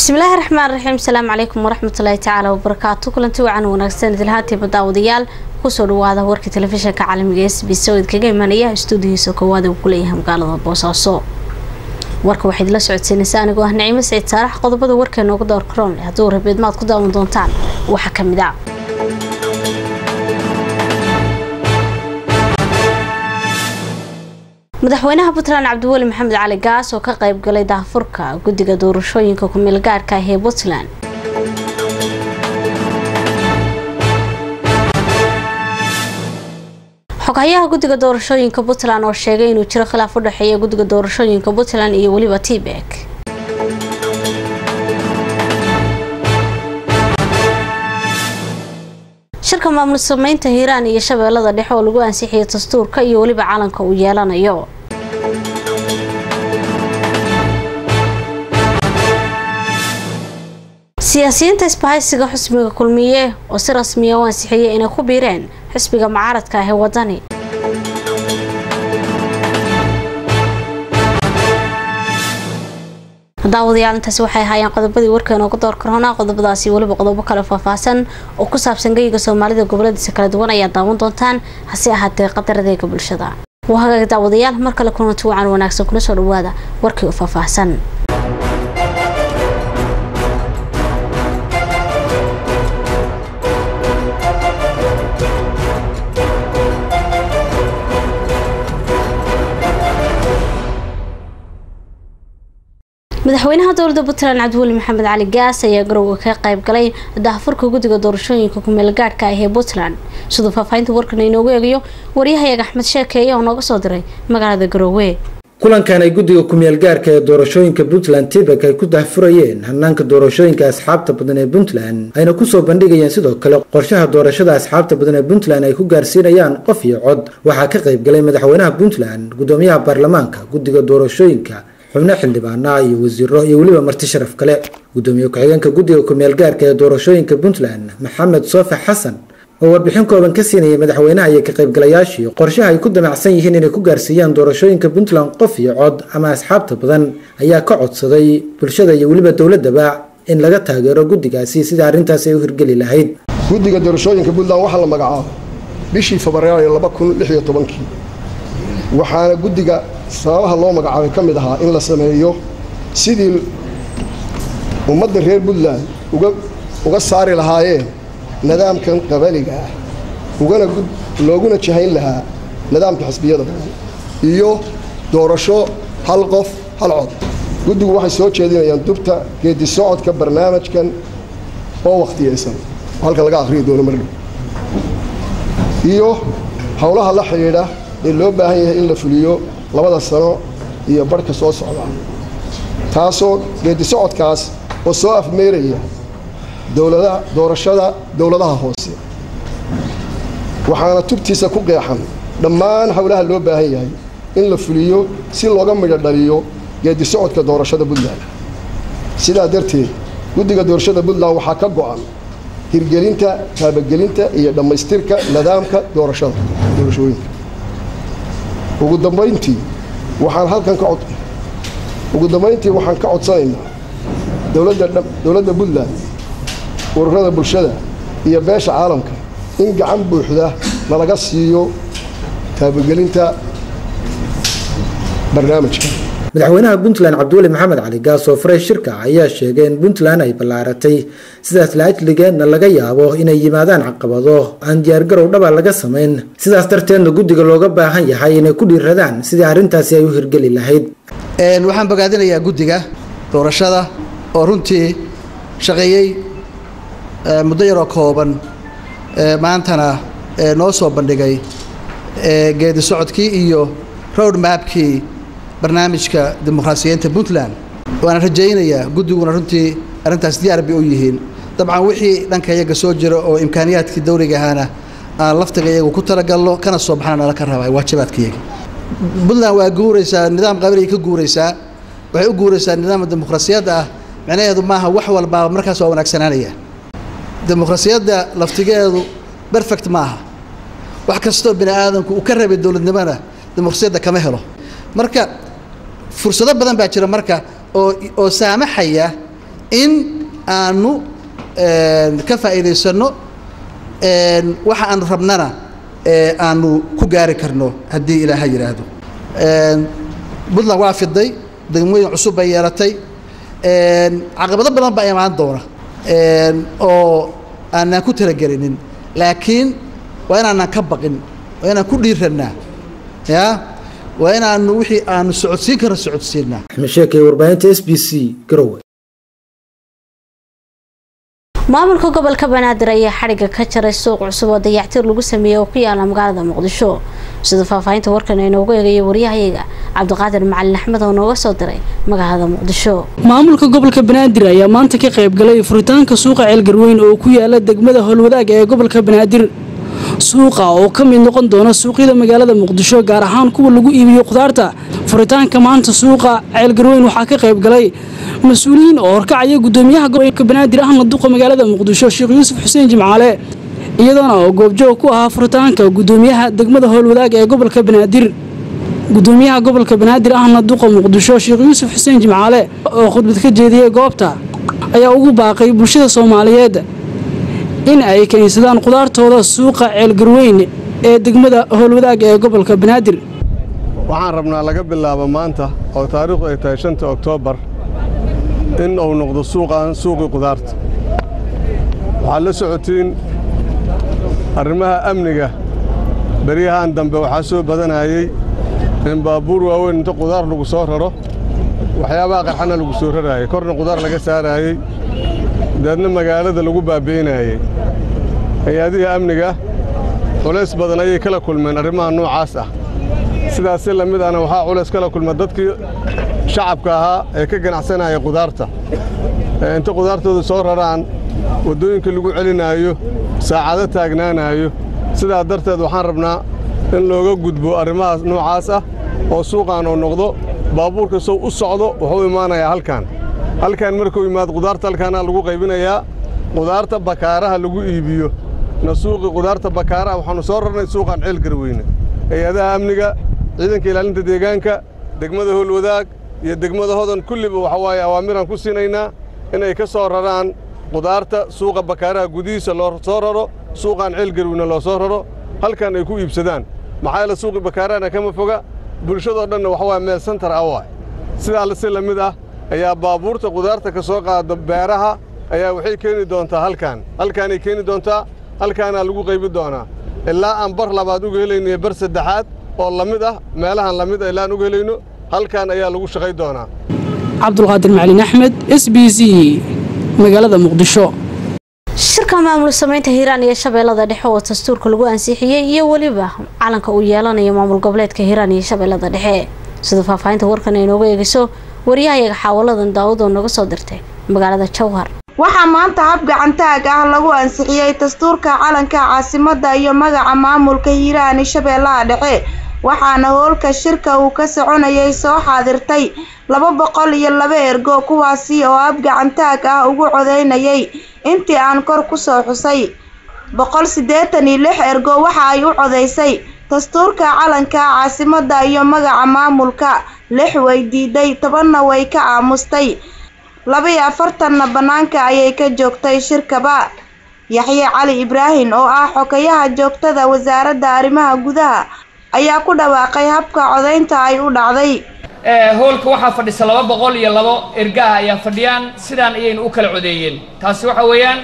bismillaahi raxmaan raxiim asalaamu calaykum waraxmatullaahi tacaala wabarakaatu kulanti wacan wanaagsan idilhaatiiba daawadayaal ku soo dhawaada warka telefishinka caalamiga s b oo idkaga imanaya istuudihiisa koowaad uu kuleeyahay magaalada boosaaso. Warka waxaad la socodsiinaysaa anigoo ah naciimo saciid saarax. Qodobada warkeena ugu door karoon hadduu rabeedmaad ku daawan doontaan waxaa ka mid a madaxweynaha puntland cabdiweli maxamed cali gaas oo ka qayb galay daahfurka guddiga doorashooyinka ku-meel gaarhka ah puntland. Xoghayaha guddiga doorashooyinka puntland oo sheegay inuu jiro khilaaf u dhexeeya guddiga doorashooyinka puntland iyo weliba tibek shirka maamul sameynta hiiraan iyo shabeellada dhexe oo lagu ansixiyay dastuurka iyo weliba calanka uu yeelanayo siyaasiyiinta isbahaysiga xusbiga kulmiye oo si rasmiya u ansixiyay inay ku biireen xisbiga mucaaradka ah wadani daawadayaal intaasi waxay ahaayeen qodobadii warkeena uga door karoona qodobadaasi weliba qodobo kale faahfaahsan oo ku saabsan geyiga soomaalida goboladiisa kala duwan ayaa daawan doontaan hase ahaatee qadaradeega bulshada. Waa hagaag daawadayaal mar kale kulanti wacan wanaagsan kuna soo dhawaada warkii u faahfaahsan madaxweynaha dowladda puntland cabdiweli maxamed cali gaas ayaa garowga ka qayb galay daahfurka guddiga doorashooyinka ku-meel gaadhka ah ee puntland. Siduu faahfaahinta warkan inoogu eegayo waryahayaga axmed sheekeeye oo nooga soo diray magaalada garoowe kulankan ay guddiga ku-meel gaarka ee doorashooyinka puntland tibek ay ku dahfurayeen hanaanka doorashooyinka asxaabta badan ee puntland ayna ku soo bandhigayeen sidoo kale qorshaha doorashada asxaabta badan ee puntland ay ku gaarsiinayaan qof iyo cod. Waxaa ka qayb galay madaxweynaha puntland gudoomiyaha baarlamaanka guddiga doorashooyinka xubno xildhibaana iyo wasiiro iyo weliba marti sharaf kale. Gudoomiye ku-xigeenka guddiga ku-meel gaarka ee doorashooyinka puntland maxamed soofe xasan oo warbixin kooban ka siinayay madaxweynaha iyo ka qaybgalayaashii qorshaha ay ku damacsan yihiin inay ku gaarsiiyaan doorashooyinka puntland qof iyo cod ama asxaabta badan ayaa ka codsaday bulshada iyo weliba dowladaba in laga taageero guddigaasi sida arrintaasi ay u hirgeli lahayd. Guddiga doorashooyinka puntland waxaa la magacaabo bishii febraayo laba kun lix iyo tobankii waxaana guddiga sababaha loo magacaabay ka mid ahaa in la sameeyo sidii ummadda reer puntland uga saari lahaayeen nidaamkan qabaliga ah ugana looguna jahayn lahaa nidaamka xisbiyada badan iyo doorasho hal qof hal cod. Guddigu waxay soo jeedinayaan dubta geedi socodka barnaamijkan oo wakhtiyaysan halka laga akhriyi doono mardhow iyo howlaha la xidhiidha ee loo baahan yahay in la fuliyo labada sano iyo barhka soo socda. Taasoo geedi socodkaas oo soo afmeeraya dowladda doorashada dowladaha hoose. Waxaana tubtiisa ku qeexan dhammaan howlaha loo baahan yahay in la fuliyo si looga midho dhaliyo doorashada puntland. Sidaa darteed guddiga doorashada puntland waxaa ka go'an hirgelinta taabagelinta iyo dhammaystirka nidaamka doorashada doorashooyinka ugu dambayntii waxaan halkan ka ugu dambayntii waxaan ka codsanaynaa dowladda dowladda puntland ururada bulshada iyo beesha caalamka in gacan buuxda nalaga siiyo taabagelinta barnaamijka madaxweynaha puntland cabdiweli maxamed cali gaas oo furay shirka ayaa sheegay in puntland ay ballaaratay sidaas la ajligeedna laga yaabo inay yimaadaan caqabado aan diyaargarow dhaba laga samayn. Sidaas darteedna guddiga looga baahan yahay inay ku dhiiradaan sidii arrintaasi ay u hirgeli lahayd. Waxaan bogaadinayaa guddiga doorashada oo runtii shaqeeyey muddo yaroo kooban maantana noo soo bandhigay geedi socodkii iyo road mapkii barnaamijka dimuqraasiyiinta puntland waana rajaynayaa guddiguna runtii arrintaas diyaar bay u yihiin. Dabcan wixii dhanka iyaga soo jira oo imkaaniyaadkii dawliga ahaana aan laftiga iyagu ku talagalno kana soo baxna nala ka rabaa waajibaadkaiyaga puntland waa guuraysaa nidaam qabiligay ka guuraysaa waxay u guuraysaa nidaamka dimuqraasiyadda ah. Micnaheedu maaha wax walbaa markaas waa wanaagsanaanaya. Dimuqraasiyadda laftigeedu perfect maaha. Wax kastoo bini aadamku uu ka rabay dowladnimona dimuqraasiyadda kama helo. Marka fursado badan baa jira marka oo oo saamaxaya in aanu ka faa'iidaysanno waxa aanu rabnana aanu ku gaari karno haddii ilaaha yidhaahdo puntland waa fiday degmooyin cusub bay yeelatay. Caqabado badan baa imaan doona. Oo aanaan ku talagelinin laakiin waa inaanaan ka baqin waa inaan ku dhiirannaa ya waa inaanu wixii aanu socodsiin karno socodsiinaa axmed sheekay warbaahinta s b c garowe. Maamulka gobolka banaadir ayaa xadhigga ka jaray suuq cusub oo dayactir lagu sameeyey oo ku yaalla magaalada muqdisho. Sida faahfaahinta warkan inoogu eegaya waryahayaga cabdiqaadir macalin axmed oo nooga soo diray magaalada muqdisho. Maamulka gobolka banaadir ayaa maanta ka qayb galay furitaanka suuqa ceelgarweyn oo ku yaalla degmada howlwadaag ee gobolka banaadir suuqa oo ka mid noqon doona suuqyada magaalada muqdisho gaar ahaan kuwa lagu iibiyo khudaarta. Furitaanka maanta suuqa ceelgarweyn waxaa ka qayb galay mas'uuliyiin oo horkacaya gudoomiyaha gobolka banaadir ahna duqa magaalada muqdisho sheekh yuusuf xuseen jimcaale. Iyadoona oo goobjoog ku ahaa furitaanka gudoomiyaha degmada howlwadaag ee gobolka banaadir. Gudoomiyaha gobolka banaadir ahna duqa muqdisho sheekh yuusuf xuseen jimcaale oo khudbad ka jeediyey goobta ayaa ugu baaqay bulshada soomaaliyeed in ay keensadaan khudaartooda suuqa ceelgarweyn ee degmada howlwadaag ee gobolka banaadir waxaan rabnaa laga bilaabo maanta oo taariikhdu ay tahay shanta oktoobar in uu noqdo suuqan suuqii khudaarta waxaad la socotiin arrimaha amniga. Beryahan dambe waxaa soo badanayey in baabuur waaweyn inta khudaar lagu soo raro waxyaabaha qarxana lagu soo raraayey korna khudaar laga saaraayey daedna magaalada lagu baabi'inaayey hay'adihii amniga culays badan ayay kala kulmeen arrimaha noocaas ah. Sidaas si la mid ahna waxaa culays kala kulma dadkii shacabka ahaa ee ka ganacsanaya khudaarta ee inta khudaartooda soo raraan waddooyinka lagu celinaayo saacado taagnaanaayo sidaa darteed waxaan rabnaa in looga gudbo arrimahaas noocaas ah oo suuqaan oo noqdo baabuurka sow u socdo wuxuu imaanayaa halkan. Halkan markuu yimaado khudaarta halkaanaa lagu qaybinayaa khudaarta bakaaraha lagu iibiyo na suuqii khudaarta bakaaraha waxaannu soo rarnay suuqaan ceel garweyne. Hay'adaha amniga ciidanka ilaalinta deegaanka degmada howlwadaag iyo degmada hodan kulliba waxa waaye awaamiraan ku siinaynaa inay ka soo raraan khudaarta suuqa bakaaraha gudihiisa loo soo raro suuqaan ceel garweyne loo soo raro halkan ay ku iibsadaan. Maxaa yeele suuqii bakaarahana kama foga bulshadoo dhanna waxa waaya meel santar ah waay sidaa si la mid ah ayaa baabuurta khudaarta ka soo qaada beeraha ayaa waxay keeni doontaa halkaan halkaanay keeni doontaa halkaanaa lagu qaybi doonaa. Ilaa aan bar labaad uga helayno iyo bar saddexaad oo la mid ah meelahan la mid ah ilaa aan uga helayno halkaan ayaa lagu shaqay doonaa. Cabdulqaadir macalin axmed s b c magaalada muqdisho. Shirka maamul sameynta hiiraan iyo shabeellada dhexe oo dastuurka lagu ansixiyey iyo weliba calanka uu yeelanayo maamul goboleedka hiiraan iyo shabeellada dhexe. Sida faahfaahinta warkan ay nooga eegayso waryahayaga xaawaladan daawud oo naga soo dirtay magaalada jowhar waxaa maanta hab gacantaag ah lagu ansixiyey dastuurka calanka caasimadda iyo magaca maamulka hiiraan shabeellaha dhexe. Waxaana hoolka shirka uu ka soconayay soo xaadirtay laba boqol iyo laba ergo kuwaasi oo hab gacantaag ah ugu codeynayay intii aan kor ku soo xusay. Boqol siddeetan iyo lix ergo waxa ay u codeysay dastuurka calanka caasimadda iyo magaca maamulka. Lix way diiday tobanna way ka aamustay laba-iyo afartanna bannaanka ayay ka joogtay shirkaba yaxye cali ibraahim oo ah xogayaha joogtada wasaaradda arrimaha gudaha ayaa ku dhawaaqay habka codaynta ay u dhacday. Hoolka waxaa fadhisa laba boqol iyo labo ergaah ayaa fadhiyaan sidaan ayaynu u kala codeeyeen. Taasi waxa weeyaan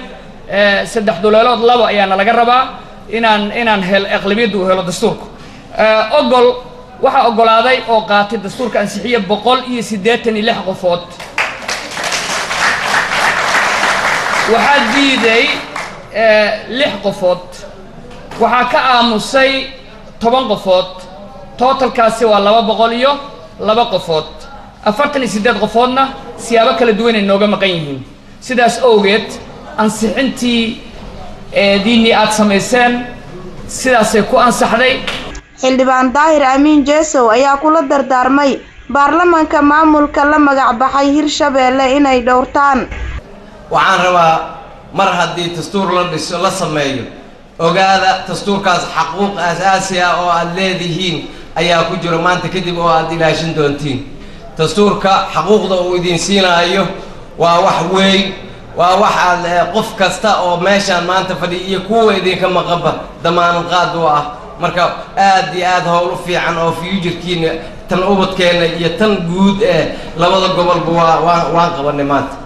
saddex duleelood labo ayaana laga rabaa inaan inaan hel aqlabiyadda uu helo dastuurka ogol waxaa ogolaaday oo qaatay dastuurka ansixiye boqol iyo siddeetan iyo lix qofood waxaa diiday lix qofood. Waxaa ka aamusay toban qofood. Tootalkaasi waa laba boqol iyo laba qofood. Afartan iyo siddeed qofoodna siyaabo kala duwanay nooga maqan yihiin. Sidaas owgeed ansixintii diinnii aad samayseen sidaasay ku ansaxday. Xildhibaan daahir amiin jeesow ayaa kula dardaarmay baarlamanka maamulka la magac baxay hirshabeelle inay dhowrtaan waxaan rabaa mar haddii dastuur la dhiso la sameeyo ogaada dastuurkaas xaquuq aasaasi ah oo aad leedihiin ayaa ku jiro maanta kadib oo aad ilaashin doontiin dastuurka xaquuqda uu idin siinaayo waa wax weyn waa wax aad qof kasta oo meeshaan maanta fadhiya iyo kuwa idinka maqanba damaanad qaad u ah. Marka aad iyo aad howl u fiican oo fuuturkiina tan ubadkeenna iyo tan guud ee labada gobolba waa waa waan qabanay maanta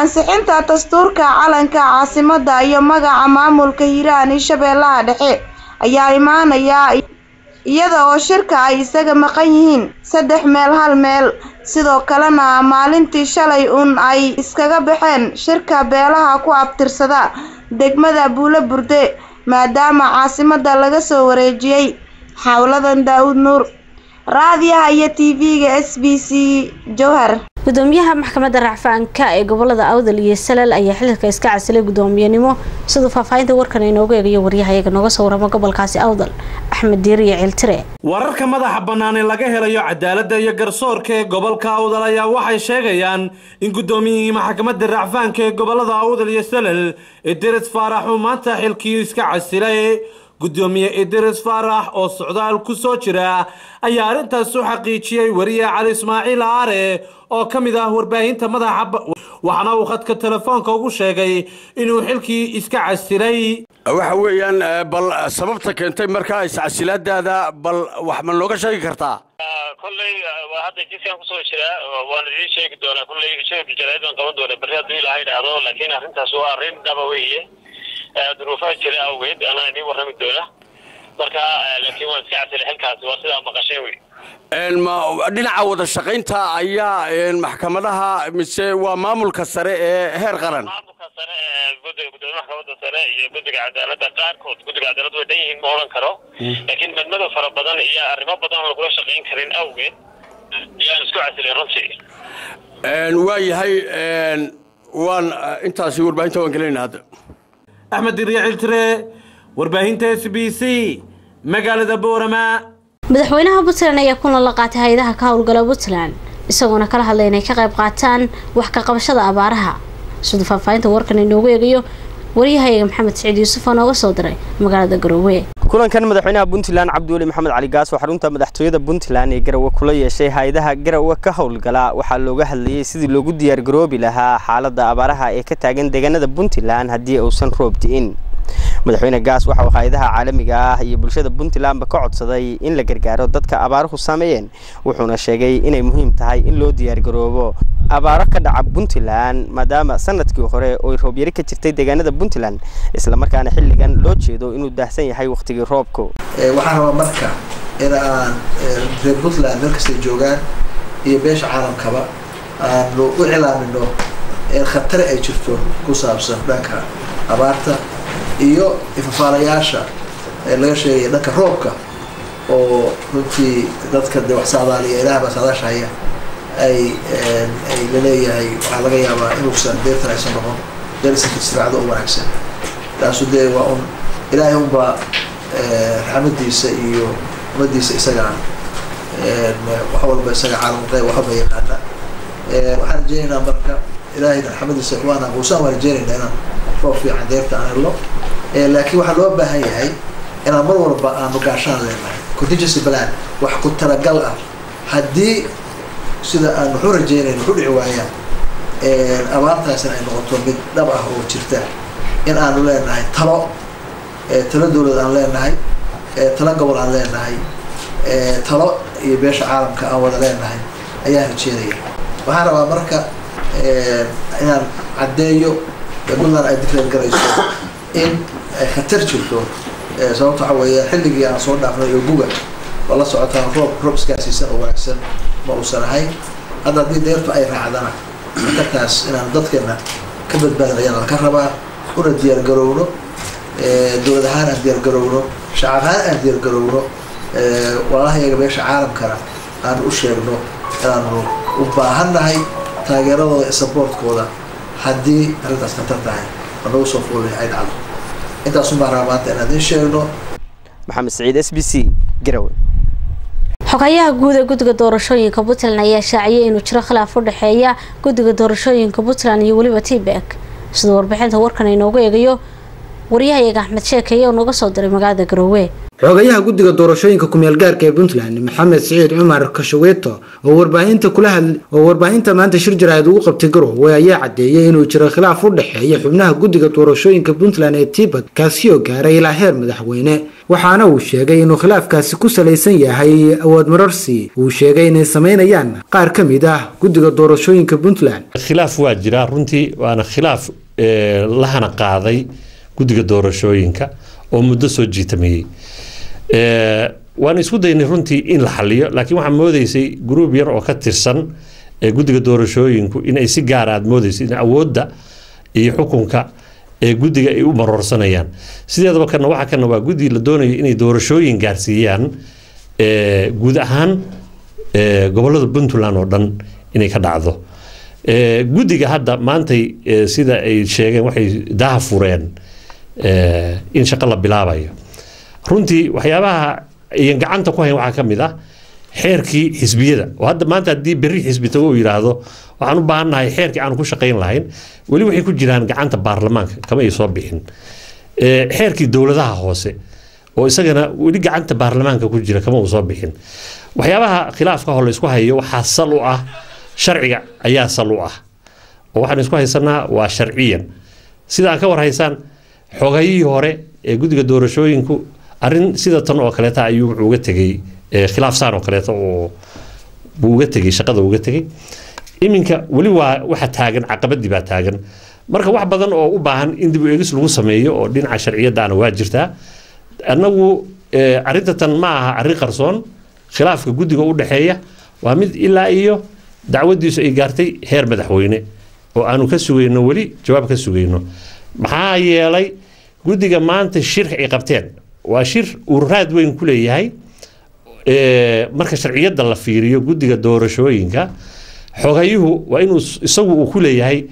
ansixinta dastuurka calanka caasimadda iyo magaca maamulka hiiraan iyo shabeellaha dhexe ayaa imaanaya iyada oo shirka ay isaga maqan yihiin saddex meel hal meel. Sidoo kalena maalintii shalay uun ay iskaga baxeen shirka beelaha ku abtirsada degmada buulo burde maadaama caasimadda laga soo wareejiyey xawladan daawud nuur raadiyaha iyo t v-ga s b c jowhar gudoomiyaha maxkamadda racfaanka ee gobollada awdal iyo salal ayaa xililka iska casilay gudoomiyenimo siduu faahfaahinta warkan inoogu eegayo waryahayaga nooga soo warama gobolkaasi awdal axmed diiriyo ceeltire wararka madaxa bannaan ee laga helayo cadaaladda iyo garsoorka ee gobolka awdal ayaa waxay sheegayaan in gudoomiyihii maxkamadda racfaanka ee gobollada awdal iyo salal idris faarax uu maanta xilkii iska casilay gudoomiye idris faarax oo socdaal ku soo jira ayaa arrintaas u xaqiijiyey wariye cali ismaaciil aare oo ka mid ah warbaahinta madaxa waxaana uu khadka telefoonka ugu sheegay inuu xilkii iska casilay waxa weeyaan bal sababta keentay markaa iscasilaadaada bal wax ma nooga sheegi kartaa? Kolley hadda jidkaan ku soo jiraa waan idiin sheegi doonaa. Kolley shirka jaraaidan qaban doona berri hadduu ilaahay dhacdo laakiin arrintaas waa arrin dhaba weeye duruufaha jira awgeed anaa idiin warrami doona marka laakiin waan iska casilay xilkaasi waa sidaa maqasheen wey. Dhinaca wada shaqaynta ayaa maxkamadaha mise waa maamulka sare ee heer qaran? Maamulka sare ee guddiga gudoomiye maxkamadda sare iyo guddiga cadaaladda qaarkood guddiga cadaaladda way dhan yihiin ma odhan karo. Laakiin madmado fara badan iyo arrimo badan oo lagula shaqayn karin awgeed ayaan isku casilay runtii. Waa yahay waan intaasi warbaahinta waan gelinayna hadda axmed diriya ciltire warbaahinta s b c magaalada boorama madaxweynaha puntland ayaa kulan la qaatay hay'adaha ka howlgala puntland isagoona kala hadlay inay ka qayb qaataan wax ka qabashada abaaraha siduu faahfaahinta warkan inoogu eegayo waryahayaga maxamed saciid yuusuf oo nooga soo diray magaalada garoowe kulankan madaxweynaha puntland cabdiweli maxamed cali gaas oo xarunta madaxtooyada puntland ee garowe kula yeeshay hay'adaha garowe ka howlgala. Waxaa looga hadlayay sidii loogu diyaargaroobi lahaa xaalada abaaraha ee ka taagan deegaanada puntland haddii uusan roob di'in madaxweyne gaas waxa uu hay'adaha caalamiga ah iyo bulshada puntlandba ka codsaday in la gargaaro dadka abaaruhu saameeyeen wuxuuna sheegay inay muhiim tahay in loo diyaargaroobo abaaro ka dhaca puntland maadaama sannadkii hore ooy roobyari ka jirtay deegaanada puntland islamarkaana xilligan loo jeedo inuu daahsan yahay wakhtigii roobku. Waxaan rabaa marka in aan reer puntland meel kastay joogaan iyo beesha caalamkaba aanu u cilaamino in khatare ay jirto ku saabsan dhanka abaarta iyo ifafaalayaasha laga sheegaya dhanka roobka oo runtii dadka de wax saadaaliya ilaah baa saadaasha haya ay ay la leeyahay waxaa laga yaabaa inuusan deertan aysan noqon deersanka istiracdo u wanaagsan. Taasu dee waa un ilaahay unbaa raxmadiisa iyo umadiisa isaga wax walba isaga caalamqey waxba yaqaana. Waxaan rajeynaynaa marka ilaahay raxmadiisa waana quusaan waan rajeynaynaa inaan roob fiican deerta aan helno laakiin waxaa loo baahan yahay inaan mar walba aanu gaashaan leenahay contingency plan wax ku talagal ah. Haddii sida aan wuxuu rajeynayna wuxu dhici waayaan abaartaasina ay noqoto mid dhab ah oo jirta. In aanu leenahay talo talo dowlad aan leenahay talo gobol aan leenahay talo iyo beesha caalamka aan wada leenahay ayaan rajeynaya waxaan rabaa marka inaan caddeeyo puntland ay dikreer garayso in ay khatar jirto sababta waxa weeye xilligii aan soo dhaafnay iyo guga oo la socotaan roob roob iskaasiisan oo wanaagsan ma uusan ahayn hadda haddii deertu ay raacdana khatartaas inaan dadkeena ka badbaadin ayaan laka rabaa una diyaargarowno dowlad ahaan aan diyaargarowno shacab ahaan aan diyaargarowno walaalahayaga beesha caalamkana aan u sheegno inaanu u baahannahay taageeradooda iyo haddii arrintaas khatar tahay oo nagu soo foolay ay dhacdo intaasun baan rabaa maanta inaan idiin sheegno. Maxamed saciid s b c garowe xogayaha guud ee guddiga doorashooyinka puntland ayaa shaaciyay inuu jiro khilaaf u dhexeeya guddiga doorashooyinka puntland iyo weliba tbek siduu warbixinta warkan inoogu eegayo waryahayaga axmed sheekeye oo nooga soo diray magaalada garoowe xogayaha guddiga doorashooyinka kumeel gaarka ee puntland maxamed siciid cumar kashaweeto oo warbaahinta kula hadl oo warbaahinta maanta shir jaraa'id ugu qabtay garowe ayaa caddeeyay inuu jiro khilaaf u dhexeeya xubnaha guddiga doorashooyinka puntland ee tibet kaasi oo gaaray ilaa heer madaxweyne. Waxaana uu sheegay inuu khilaafkaasi ku salaysan yahay awood mararsi. Uu sheegay inay samaynayaan. Qaar ka mid ah guddiga doorashooyinka puntland. Khilaaf waa jiraa runtii waana khilaaf lahana qaaday guddiga doorashooyinka oo muddo soo jiitamayey waan isku daynay runtii in la xaliyo laakiin waxaa moodeysay gruub yar oo ka tirsan ee guddiga doorashooyinku inay si gaara aad moodeysay in awoodda iyo xukunka ee guddiga ay u maroorsanayaan sideedaba kana waxa kana waa guddi la doonayo inay doorashooyin gaarsiiyaan guud ahaan gobollada puntland oo dhan inay ka dhacdo. Guddiga hadda maantay sida ay sheegeen waxay daha fureen in shaqo la bilaabayo runtii waxyaabaha ayan gacanta ku hayn waxaa ka mid ah xeerkii xisbiyada. Oo hadda maanta haddii berri xisbi tago uu yidhaahdo waxaan u baahannahay xeerkii aan ku shaqayn lahayn weli waxay ku jiraan gacanta baarlamaanka kama ay soo bixin. Xeerkii dowladaha hoose oo isagana weli gacanta baarlamaanka ku jira kama uu soo bixin. Waxyaabaha khilaafka hor la isku hayo waxaa sal u ah sharciga ayaa sal u ah. Oo waxaan isku haysanaa waa sharciyan. Sida aan ka war haysaan xogayihii hore ee guddiga doorashooyinku arrin sida tan oo kaleeta ayuu wuxuu uga tegey khilaaf saan oo kaleeta oo buu uga tegey shaqada uga tegey. Iminka weli waa waxa taagan caqabadii baa taagan. Marka wax badan oo u baahan in dib u eegis lagu sameeyo oo dhinaca sharciyadaana waa jirtaa annagu arrinta tan ma aha arrin qarsoon khilaafka guddiga u dhexeeya waa mid ilaa iyo dacwadiisu ay gaartay heer madaxweyne oo aanu ka sugayno weli jawaab ka sugayno. Maxaa yeelay guddiga maanta shirka ay qabteen waa shir uu raad weyn ku leeyahay marka sharciyadda la fiiriyo guddiga doorashooyinka xogayuhu waa inuu isagu uu ku leeyahay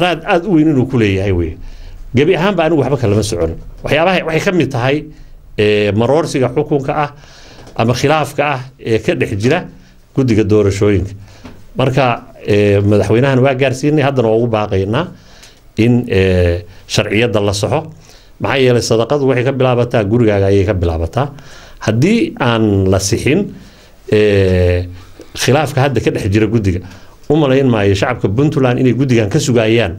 raad aada u weyn inuu ku leeyahay wey gebi ahaanba anigu waxba kalama socon. Waxyaabaha waxay ka mid tahay maroorsiga xukunka ah ama khilaafka ah ee ka dhex jira guddiga doorashooyinka. Marka madaxweynahan waa gaarsiinay haddana waa ugu baaqaynaa in sharciyadda la saxo maxaa yeelay sadaqadu waxay ka bilaabataa gurigaaga ayay ka bilaabataa. Haddii aan la sixin khilaafka hadda ka dhex jira guddiga u malayn maayo shacabka puntland inay guddigan ka sugayaan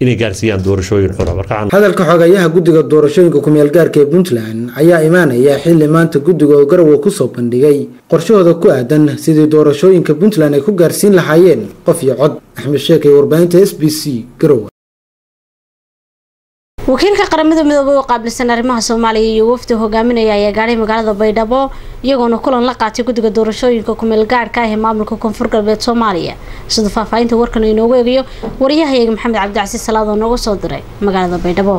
inay gaarsiiyaan doorashooyin xura hadalka xogayaha guddiga doorashooyinka kumeel gaarka ee puntland ayaa imaanaya xilli maanta guddiga oo garowe ku soo bandhigay. Qorshahooda ku aadan sidii doorashooyinka puntland ay ku gaarsiin lahaayeen qof iyo cod. Axmed sheek ee warbaahinta s b c garowe wakiilka qaramada midoobay oo qaabilsan arrimaha soomaaliya iyo wafdi hogaaminaya ayaa gaadhay magaalada baydhabo iyagoona kulan la qaatay guddiga doorashooyinka kumeel gaarhka ah ee maamulka koonfur galbeed soomaaliya. Sida faahfaahinta warkan inoogu eegayo wariyahayaga maxamed cabdicasiis salaad oo nooga soo diray magaalada baydhabo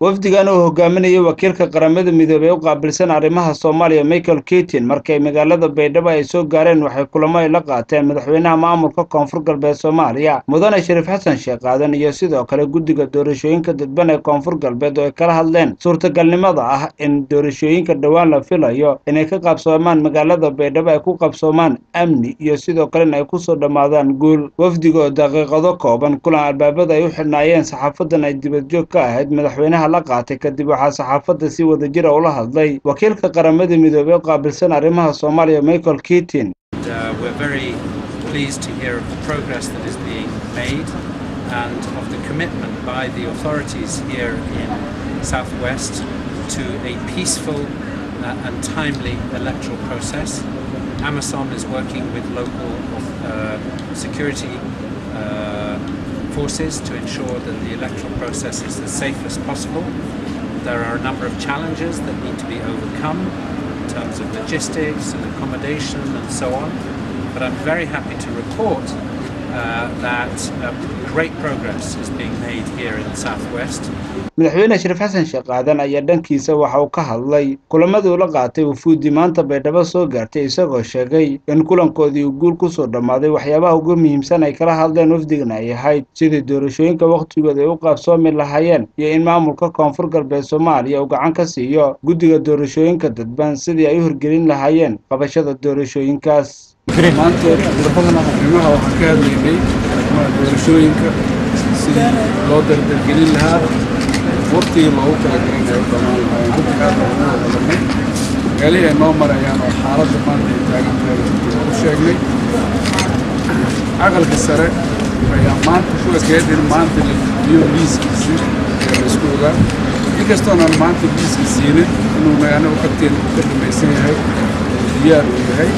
wafdigan uu hogaaminayay wakiilka qaramada midoobey u qaabilsan arrimaha soomaaliya michael kitin markay magaalada baydhabo ay soo gaareen waxay kulamo ay la qaateen madaxweynaha maamulka koonfur galbeed soomaaliya mudane shariif xasan sheekh aadan iyo sidoo kale guddiga doorashooyinka dadban ee koonfur galbeed oo ay kala hadleen. Suurtagalnimada ah in doorashooyinka dhowaan la filayo inay ka qabsoomaan magaalada baydhabo ay ku qabsoomaan amni iyo sidoo kalena ay ku soo dhammaadaan guul. Wafdiga oo daqiiqado kooban kulan albaabada ay u xidhnaayeen saxaafadan ay dibadjoog ka ahayd madaxweynaha la qaatay kadib waxaa saxaafadda si wada the ah ula hadlay wakiilka qaramada to a qaabilsan arrimaha soomaaliya michael keatin Amazon is working with local uh, security uh, forces to ensure that the electoral process is as safe as possible. There are a number of challenges that need to be overcome in terms of logistics and accommodation and so on. But I'm very happy to report uh, uh, madaxweyne shariif xasan sheekh aadan ayaa dhankiisa waxa uu ka hadlay kulamadii ula qaatay wufuuddii maanta baydhabo soo gaartay isagoo sheegay in kulankoodii uu guul ku soo dhammaaday waxyaabaha ugu muhiimsan ay kala hadleen wafdigan ay ahayd sidii doorashooyinka wakhtigooda ay u qaabsoomi lahaayeen iyo in maamulka koonfur galbeed soomaaliya uu gacan ka siiyo guddiga doorashooyinka dadban sidii ay u hirgelin lahaayeen qabashada doorashooyinkaas maanta qodobadana arrimaha waxaan ka hadlaynay doorashooyinka sidii loo dardargelin lahaa waqtigii loogu talagalinayo dhammaan lahaayeen runtii aad baan ugu wadalanay meelihii ay noo marayaan oo xaaladda maanta ay taagan tahay u sheegnay aqalka sare ayaa maanta ku ekeed in maanta la gudbiyo liiskiisi ee la isku ogaa inkastoonaan maanta liiska siinin inuuna anagu ka dhamaysan yahay diyaar uu yahay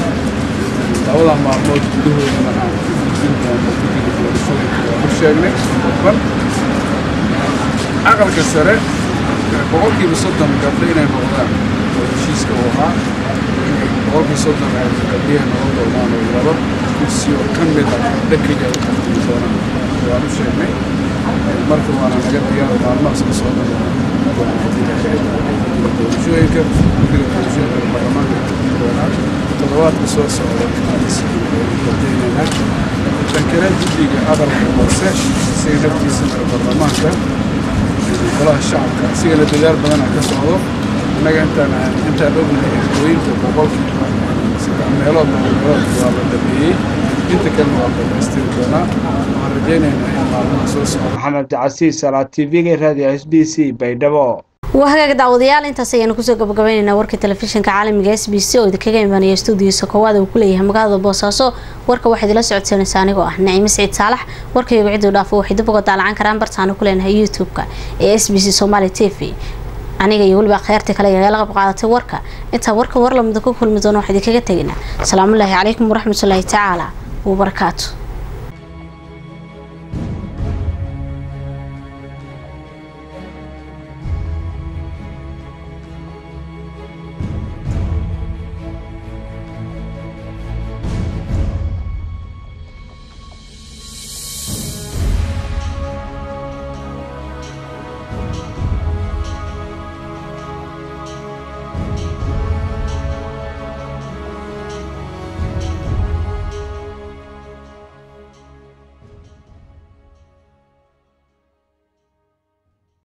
labadaa maalmood gudahoodana aan ku gudbin doono guddiga doorashooyinka waan u sheegnay dadban aqalka sare boqolkiiba soddon gabdho inay noqdaan oo heshiiska uu ahaa boqolkii soddon ay gabdhihay noqon doonaan oo laba kursi oo ka mid ah gabdho keliya u tartami doonaan waan u sheegnay marka waana naga diyaar maalmaha soo socda doorashooyinka guddiga doorashooyinka baarlamaanka doonaan toddobaadka soo socda inaan tan kale guddiga aqalka hoose isaga naftiisana baarlamaanka golaha shacabka isigana dadaal badana ka socdo innaga intaan intaan ognahay hooyinka boqolkiiba saddex meelood meelood waa la dhameeyey inta kalena waa dhamaystiri doonaa waxaan rajaynaynaa in maalmaha soo socda. Maxamed cabdicasiis salaa tv-ga raadiyo s b c baydhabo waa hagaag daawadayaal intaas ayaanu ku soo gabagabaynaynaa warka telefishinka caalamiga s b c oo idinkaga imaanaya stuudiyosa koowaad uu ku leeyahay magaalada boosaaso warka waxaad ila socodsanaysaa anigoo ah naciime siciid saalax. Warkaygu cidduu dhaafo waxay dib uga daalacan karaan bartaanu ku leenahay youtube-ka ee s b c somaali t v. Aniga iyo weliba kheyrtii kale igala qayb qaadatay warka. Intaa warka war lamida ku kulmi doono waxaa idinkaga teginaa asalaamullaahi calaykum waraxmatullaahi tacaala wabarakaatu